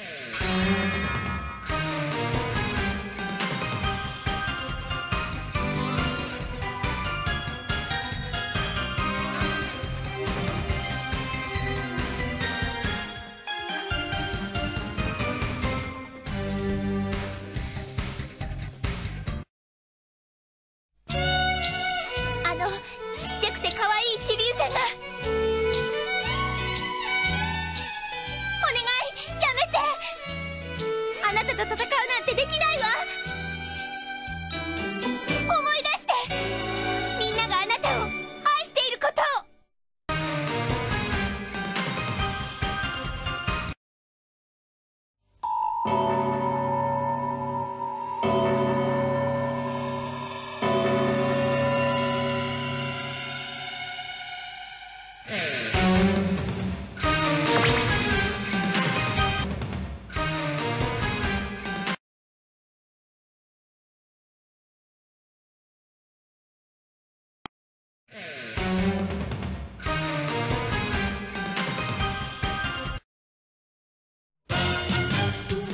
あのちっちゃくてかわいいチビウセンが。と戦うなんてできない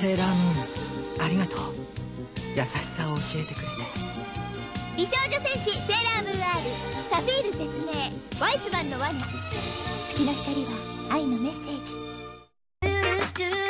セーラームーン。ありがとう。優しさを教えてくれて美少女戦士セーラームーン R サフィール説明。ワイツマンのワンナ月の光は愛のメッセージ。